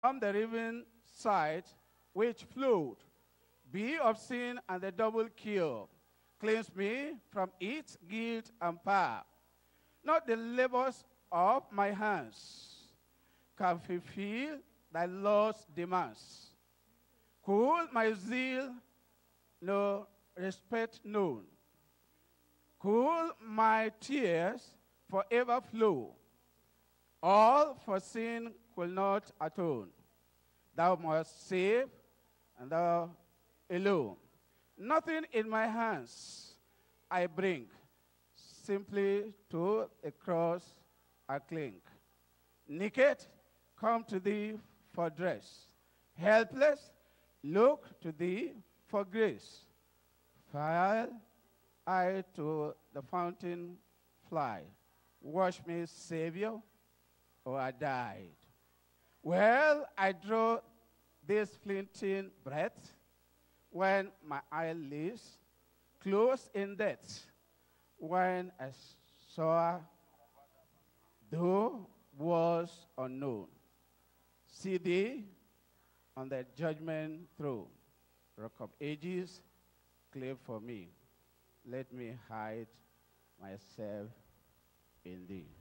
from the riven side which flowed. Be of sin and the double cure. Cleanse me from its guilt and power. Not the labors of my hands can fulfill thy law's demands. Cool my zeal, no respect known. Cool my tears forever flow. All for sin will not atone. Thou must save, and thou alone. Nothing in my hands I bring, simply to the cross I cling. Naked, come to thee for dress. Helpless, look to thee for grace. While I to the fountain fly, wash me, Savior, or I died. Well, I draw this flinting breath when my eyelids close in death, when I saw though was unknown. See thee on the judgment throne, rock of ages, clear for me. Let me hide myself in thee.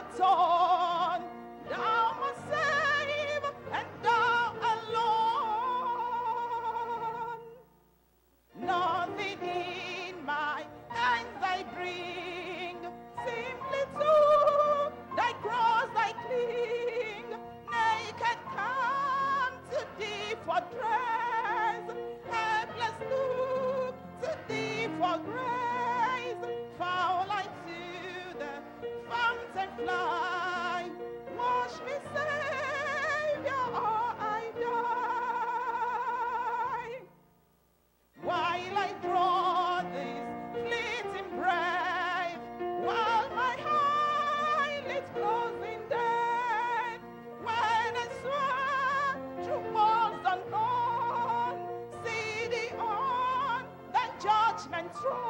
that's all. fly. Wash me, Savior, or I die. While I draw this fleeting breath, while my eyelids close in death, when I swear to through walls see the on the judgment throne.